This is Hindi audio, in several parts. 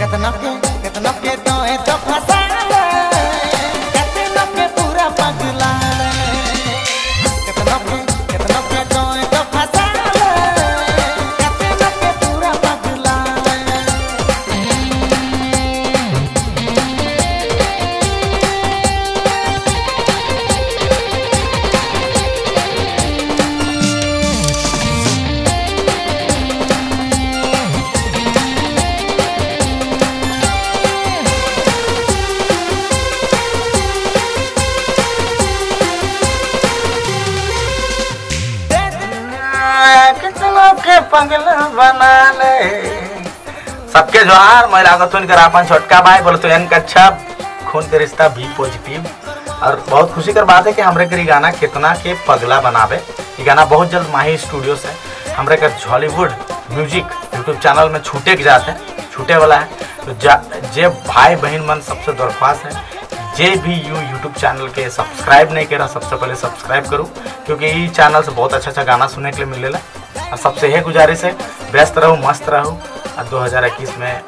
कितना के कितना के तो है तो फसा पगला बना ले सबके जोहार, मैं लागत इनकर अपन छोटका भाई, बोले तो इनका अच्छा खून के रिश्ता भी पॉजिटिव। और बहुत खुशी कर बात है कि हमरे के गाना कितना के पगला बनावे। ये गाना बहुत जल्द माही स्टूडियो से हमरे का हॉलीवुड म्यूज़िक यूट्यूब चैनल में छूटे के जाते हैं, छूटे वाला है। तो जे भाई बहन मन सबसे दरख्वास्त है, जे भी यू यूट्यूब चैनल के सब्सक्राइब नहीं करा, सबसे पहले सब्सक्राइब करूँ, क्योंकि ये चैनल से बहुत अच्छा अच्छा गाना सुनने के लिए मिलेला। और सबसे यह गुजारिश है, व्यस्त रहो, मस्त रहो, और 2021 में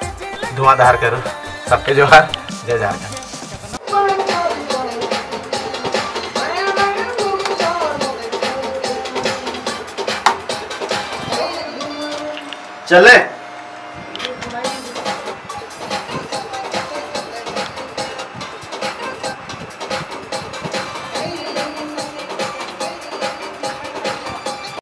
धुआंधार करो। सबके जोहार, जय झारखंड। चले।